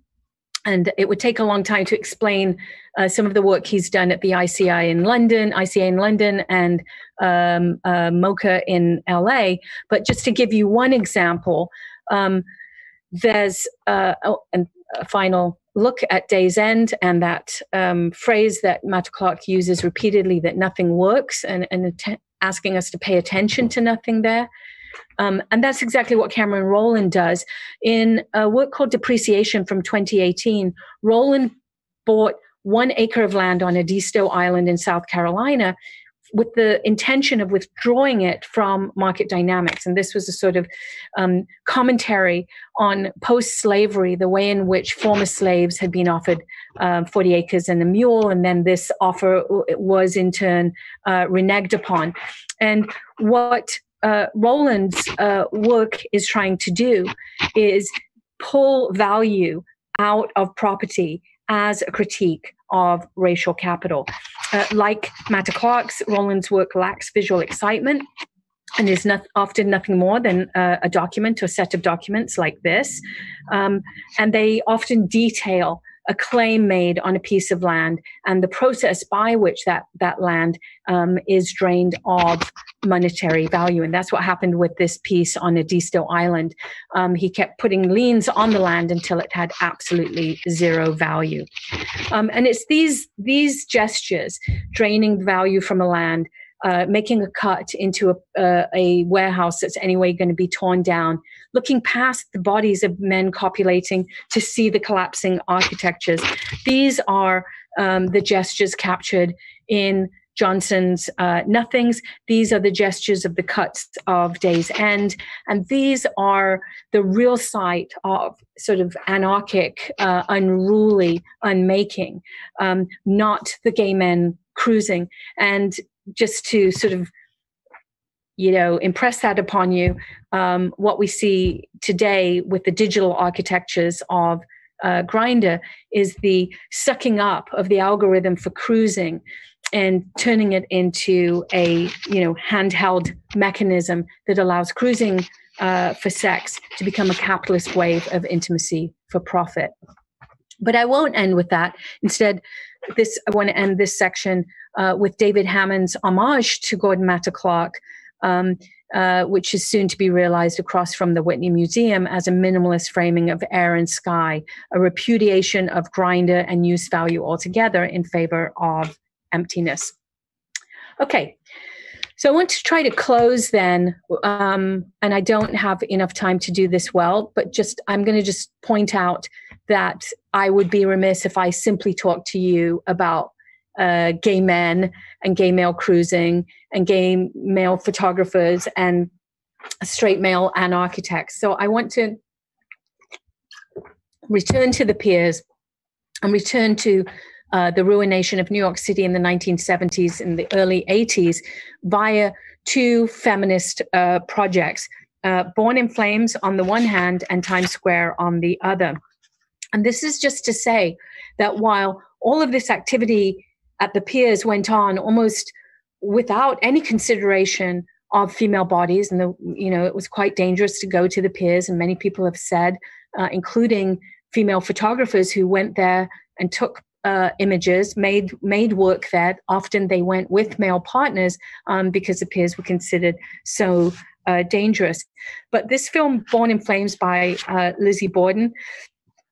And it would take a long time to explain uh, some of the work he's done at the ICI in London, ICA in London, and um, uh, MoCA in LA. But just to give you one example, um, there's uh, oh, a final look at day's end and that um, phrase that Matta Clark uses repeatedly that nothing works and, and asking us to pay attention to nothing there. Um, and that's exactly what Cameron Rowland does. In a work called Depreciation from 2018, Rowland bought one acre of land on Edisto Island in South Carolina with the intention of withdrawing it from market dynamics. And this was a sort of um, commentary on post slavery, the way in which former slaves had been offered um, 40 acres and a mule, and then this offer was in turn uh, reneged upon. And what uh, Rowland's uh, work is trying to do is pull value out of property as a critique of racial capital. Uh, like Matta Clark's, Rowland's work lacks visual excitement and is not, often nothing more than uh, a document or set of documents like this. Um, and they often detail a claim made on a piece of land and the process by which that, that land um, is drained of monetary value. And that's what happened with this piece on Edisto Island. Um, he kept putting liens on the land until it had absolutely zero value. Um, and it's these, these gestures, draining value from a land, uh, making a cut into a, uh, a warehouse that's anyway going to be torn down, looking past the bodies of men copulating to see the collapsing architectures. These are um, the gestures captured in Johnson's uh, Nothings. These are the gestures of the cuts of Day's End. And these are the real site of sort of anarchic, uh, unruly unmaking, um, not the gay men cruising. And just to sort of you know impress that upon you um, what we see today with the digital architectures of uh, Grindr is the sucking up of the algorithm for cruising and turning it into a you know handheld mechanism that allows cruising uh, for sex to become a capitalist wave of intimacy for profit. But i won't end with that. Instead this i want to end this section uh, with David Hammons's homage to Gordon Matta Clark, um, uh, which is soon to be realized across from the Whitney Museum as a minimalist framing of air and sky, a repudiation of Grindr and use value altogether in favor of emptiness. Okay, so I want to try to close then, um, and I don't have enough time to do this well, but just I'm going to just point out that I would be remiss if I simply talked to you about uh, gay men and gay male cruising and gay male photographers and straight male and architects. So I want to return to the piers and return to uh, the ruination of New York City in the 1970s and the early 80s via two feminist uh, projects, uh, Born in Flames on the one hand and Times Square on the other. And this is just to say that while all of this activity at the piers went on almost without any consideration of female bodies and the you know it was quite dangerous to go to the piers and many people have said uh, including female photographers who went there and took uh, images made made work that often they went with male partners um, because the piers were considered so uh, dangerous but this film born in flames by uh, lizzie borden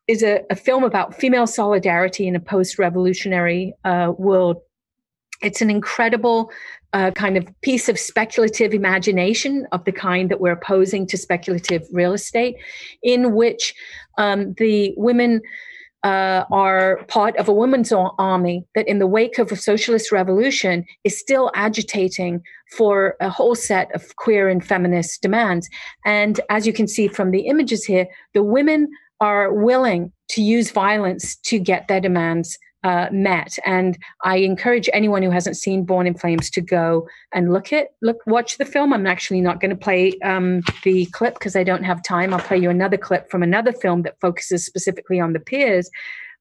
is a, a film about female solidarity in a post-revolutionary uh, world. It's an incredible uh, kind of piece of speculative imagination of the kind that we're opposing to speculative real estate, in which um, the women uh, are part of a women's army that, in the wake of a socialist revolution, is still agitating for a whole set of queer and feminist demands. And as you can see from the images here, the women are willing to use violence to get their demands uh, met. And I encourage anyone who hasn't seen Born in Flames to go and look it, look, watch the film. I'm actually not going to play um, the clip because I don't have time. I'll play you another clip from another film that focuses specifically on the piers.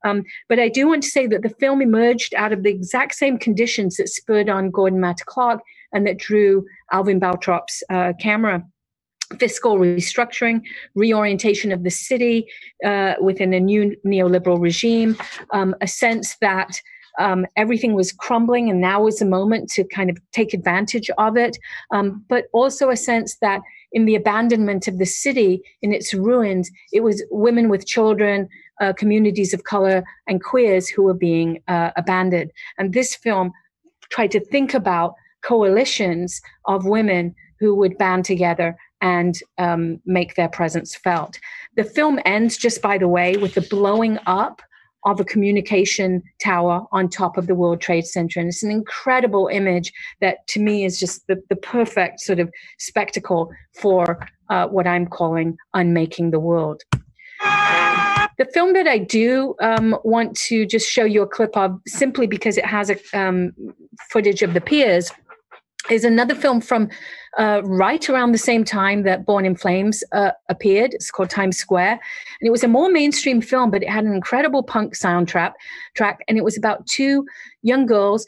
Um, but I do want to say that the film emerged out of the exact same conditions that spurred on Gordon Matta Clark and that drew Alvin Baltrop's uh, camera fiscal restructuring, reorientation of the city uh, within a new neoliberal regime, um, a sense that um, everything was crumbling and now was the moment to kind of take advantage of it, um, but also a sense that in the abandonment of the city, in its ruins, it was women with children, uh, communities of color, and queers who were being uh, abandoned. And this film tried to think about coalitions of women who would band together and um, make their presence felt. The film ends, just by the way, with the blowing up of a communication tower on top of the World Trade Center. And it's an incredible image that to me is just the, the perfect sort of spectacle for uh, what I'm calling unmaking the world. The film that I do um, want to just show you a clip of, simply because it has a um, footage of the piers, is another film from uh, right around the same time that Born in Flames uh, appeared. It's called Times Square, and it was a more mainstream film, but it had an incredible punk soundtrack. Track, and it was about two young girls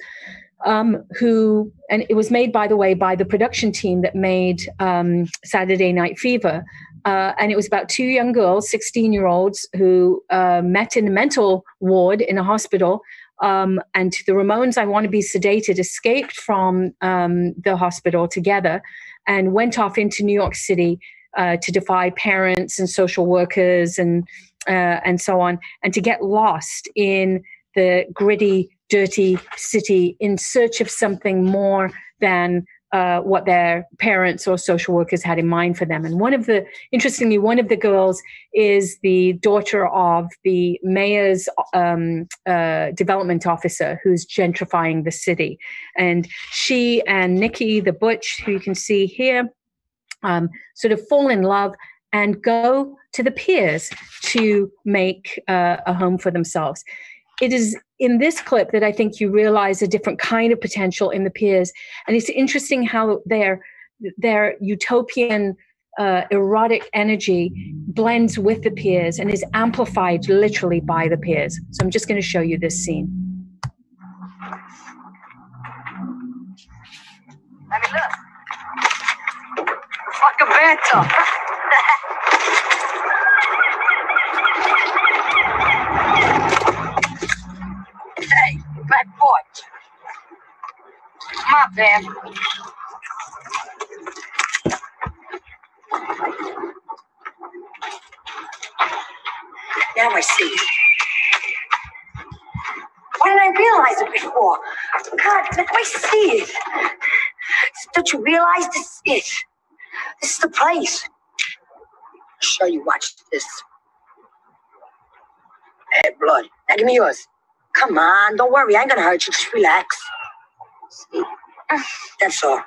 um, who, and it was made, by the way, by the production team that made um, Saturday Night Fever. uh, and it was about two young girls, 16 year olds, who uh, met in a mental ward in a hospital. Um, and the Ramones, I Want to Be Sedated, escaped from um, the hospital together and went off into New York City uh, to defy parents and social workers and uh, and so on, and to get lost in the gritty, dirty city in search of something more than uh, what their parents or social workers had in mind for them. And one of the, interestingly, one of the girls is the daughter of the mayor's um, uh, development officer who's gentrifying the city. And she and Nikki, the butch, who you can see here, um, sort of fall in love and go to the piers to make uh, a home for themselves. It is in this clip that I think you realize a different kind of potential in the piers. and it's interesting how their their utopian uh, erotic energy blends with the piers and is amplified literally by the piers. So I'm just going to show you this scene. Let me look fucking bathtub. back porch. My bad. Now I see. Why didn't I realize it before? God, now I see it. Don't you realize this is it? This is the place. Show you. Watch this. Hey, blood. Now give me yours. Come on, don't worry. I ain't gonna hurt you. Just relax. See? That's all.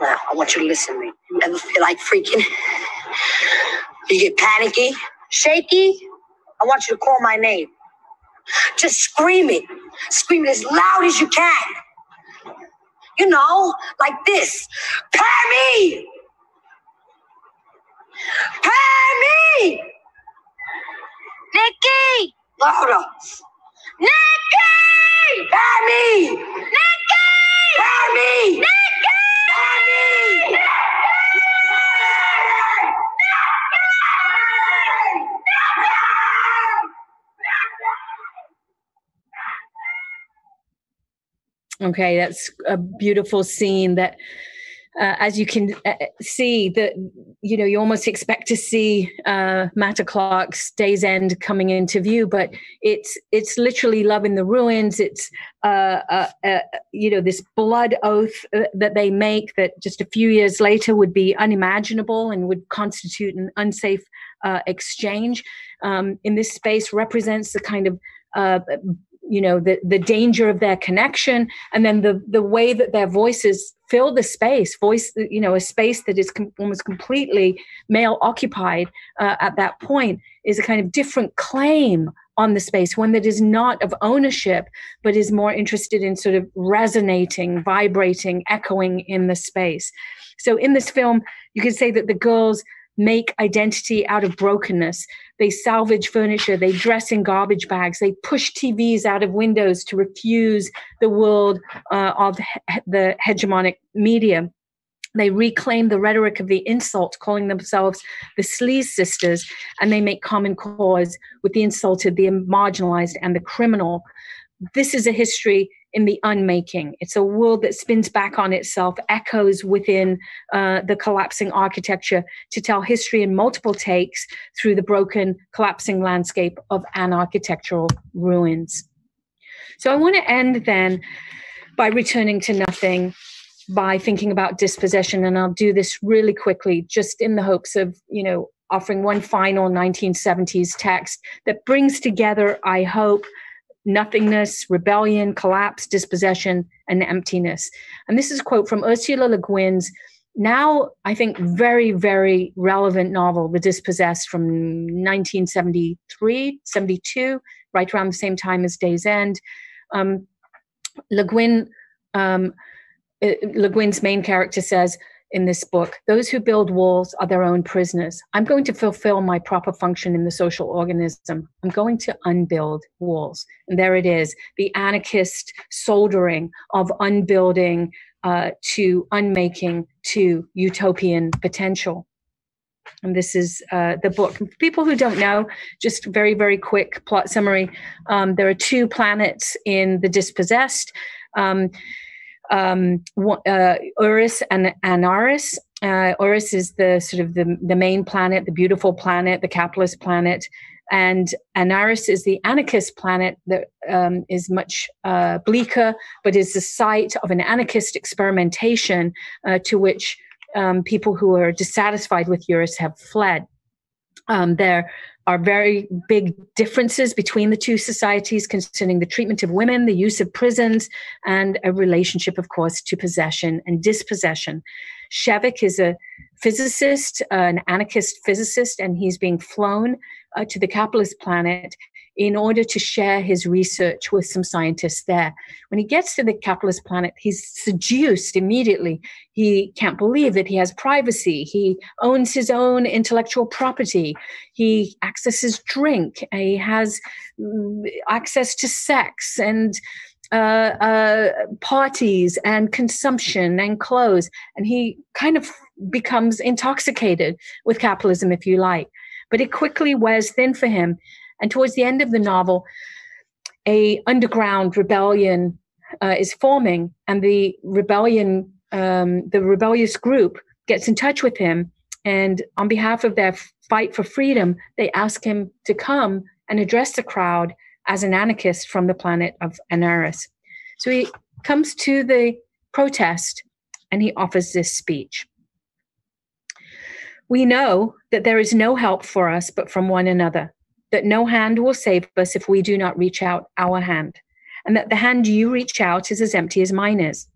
Now, I want you to listen to me. You ever feel like freaking? You get panicky, shaky? I want you to call my name. Just scream it. Scream it as loud as you can. You know, like this. Perry! Perry! Nikki! Louder. Nikki! Perry! Nikki! Perry! Nikki! Okay, that's a beautiful scene that uh, as you can uh, see that you know you almost expect to see uh, Matta Clark's Day's End coming into view, but it's it's literally love in the ruins. It's uh, uh, uh you know this blood oath uh, that they make that just a few years later would be unimaginable and would constitute an unsafe exchange. Um, in this space represents the kind of you know the the danger of their connection and then the the way that their voices fill the space voice you know a space that is com- almost completely male occupied uh, at that point is a kind of different claim on the space one that is not of ownership but is more interested in sort of resonating vibrating echoing in the space so in this film you can say that the girls make identity out of brokenness. They salvage furniture, they dress in garbage bags, they push TVs out of windows to refuse the world uh, of he- the hegemonic media. They reclaim the rhetoric of the insult, calling themselves the sleaze sisters, and they make common cause with the insulted, the marginalized, and the criminal. This is a history in the unmaking. It's a world that spins back on itself, echoes within uh, the collapsing architecture to tell history in multiple takes through the broken, collapsing landscape of an architectural ruins. So I want to end then by returning to nothing by thinking about dispossession and I'll do this really quickly just in the hopes of you know offering one final 1970s text that brings together I hope nothingness, rebellion, collapse, dispossession, and emptiness. And this is a quote from Ursula Le Guin's now, I think, very, very relevant novel, The Dispossessed from 1973, 72, right around the same time as Day's End. Um, Le Guin, um, uh, Le Guin's main character says, in this book. Those who build walls are their own prisoners. I'm going to fulfill my proper function in the social organism. I'm going to unbuild walls. And there it is the anarchist soldering of unbuilding uh, to unmaking to utopian potential. And this is uh, the book. People who don't know, just very, very quick plot summary. Um, there are two planets in the dispossessed. Um, um, uh, Urras and Anarres. Uh, Urras is the sort of the, the main planet, the beautiful planet, the capitalist planet, and Anarres is the anarchist planet that um, is much uh, bleaker, but is the site of an anarchist experimentation uh, to which um, people who are dissatisfied with Urras have fled. Um, are very big differences between the two societies concerning the treatment of women, the use of prisons, and a relationship, of course, to possession and dispossession. Shevek is a physicist, uh, an anarchist physicist, and he's being flown uh, to the capitalist planet in order to share his research with some scientists there. When he gets to the capitalist planet, he's seduced immediately. He can't believe that he has privacy. He owns his own intellectual property. He accesses drink. He has mm, access to sex and uh, uh, parties and consumption and clothes. And he kind of becomes intoxicated with capitalism, if you like. But it quickly wears thin for him. And towards the end of the novel, a underground rebellion uh, is forming, and the rebellion, um, the rebellious group, gets in touch with him, and on behalf of their fight for freedom, they ask him to come and address the crowd as an anarchist from the planet of Anarres. So he comes to the protest and he offers this speech. We know that there is no help for us but from one another, that no hand will save us if we do not reach out our hand, and that the hand you reach out is as empty as mine is.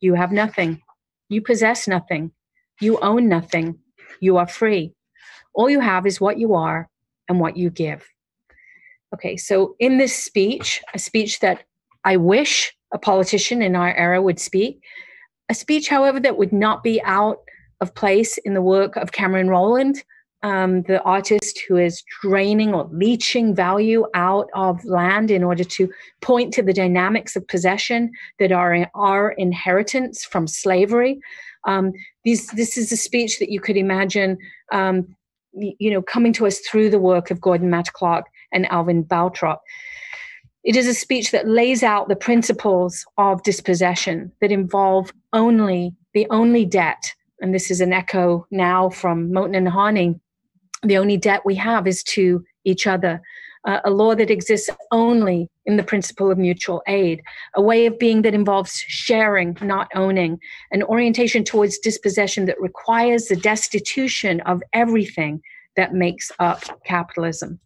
You have nothing. You possess nothing. You own nothing. You are free. All you have is what you are and what you give. Okay, so in this speech, a speech that I wish a politician in our era would speak, a speech, however, that would not be out of place in the work of Cameron Rowland, um, the artist who is draining or leaching value out of land in order to point to the dynamics of possession that are our inheritance from slavery. Um, these, this is a speech that you could imagine, um, you know, coming to us through the work of Gordon Matta Clark and Alvin Baltrop. It is a speech that lays out the principles of dispossession that involve only the only debt and this is an echo now from Moten and Harney, the only debt we have is to each other. Uh, a law that exists only in the principle of mutual aid, a way of being that involves sharing, not owning, an orientation towards dispossession that requires the destitution of everything that makes up capitalism.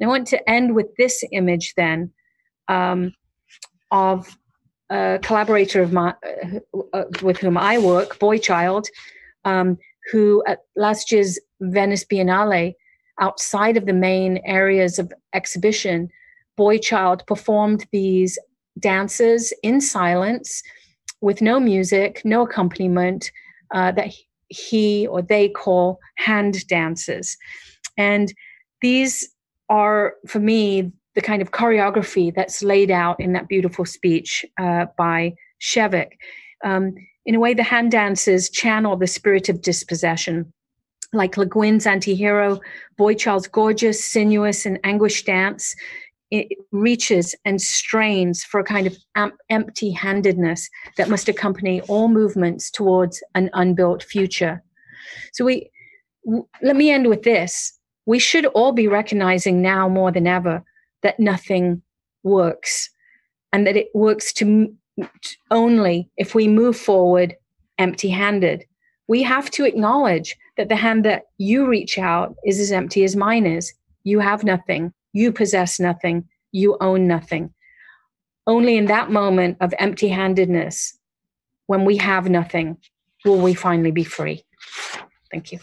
And I want to end with this image then um, of a collaborator of my, uh, uh, with whom I work, Boychild, um, who at last year's Venice Biennale, outside of the main areas of exhibition, Boy Child performed these dances in silence with no music, no accompaniment, uh, that he or they call hand dances. And these are, for me, the kind of choreography that's laid out in that beautiful speech uh, by Shevek. Um, in a way, the hand dances channel the spirit of dispossession. Like Le Guin's antihero, Boychild's gorgeous, sinuous, and anguished dance it reaches and strains for a kind of empty handedness that must accompany all movements towards an unbuilt future. So, we w- let me end with this. We should all be recognizing now more than ever that nothing works and that it works to only if we move forward empty handed. We have to acknowledge that the hand that you reach out is as empty as mine is. You have nothing. You possess nothing. You own nothing. Only in that moment of empty handedness, when we have nothing, will we finally be free. Thank you.